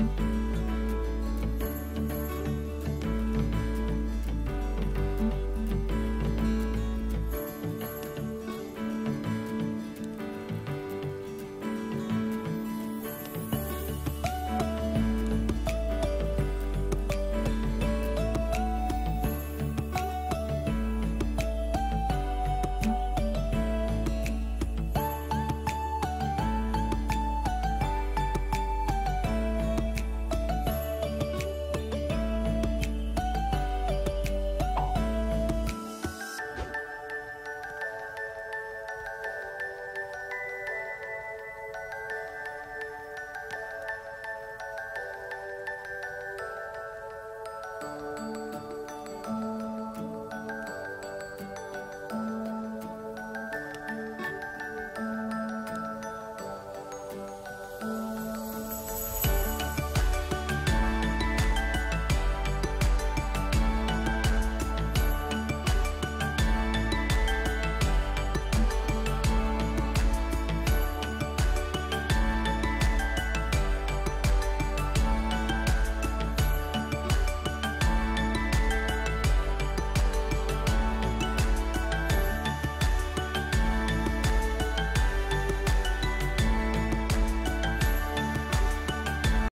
Mm-hmm.